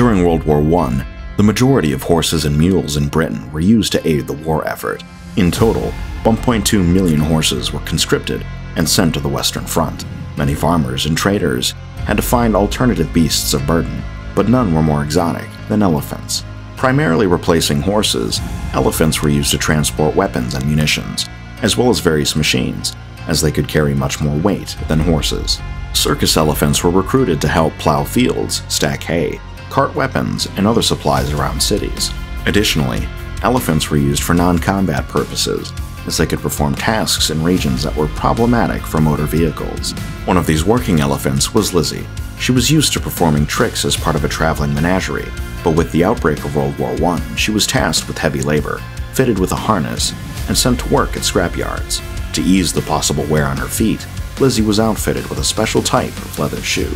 During World War I, the majority of horses and mules in Britain were used to aid the war effort. In total, 1.2 million horses were conscripted and sent to the Western Front. Many farmers and traders had to find alternative beasts of burden, but none were more exotic than elephants. Primarily replacing horses, elephants were used to transport weapons and munitions, as well as various machines, as they could carry much more weight than horses. Circus elephants were recruited to help plow fields, stack hay, cart weapons, and other supplies around cities. Additionally, elephants were used for non-combat purposes, as they could perform tasks in regions that were problematic for motor vehicles. One of these working elephants was Lizzie. She was used to performing tricks as part of a traveling menagerie, but with the outbreak of World War I, she was tasked with heavy labor, fitted with a harness, and sent to work at scrapyards. To ease the possible wear on her feet, Lizzie was outfitted with a special type of leather shoe.